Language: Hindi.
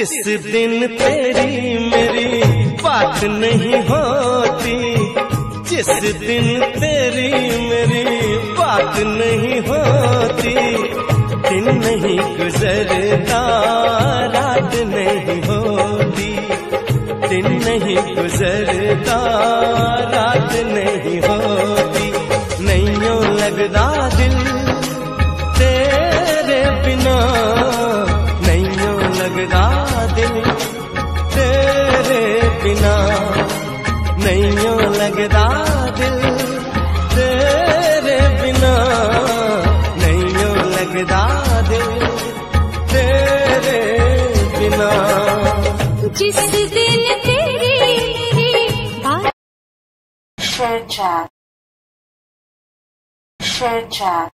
जिस दिन तेरी मेरी बात नहीं होती। जिस दिन तेरी मेरी बात नहीं होती। दिन नहीं गुजरता, रात नहीं होती। दिन नहीं गुजरता, रात नहीं होती। नहीं लगदा नहीं लगदा दिल तेरे बिना नहीं लगदा दिल तेरे बिना जिस दिन तेरी मेरी बात Share chat. Share chat.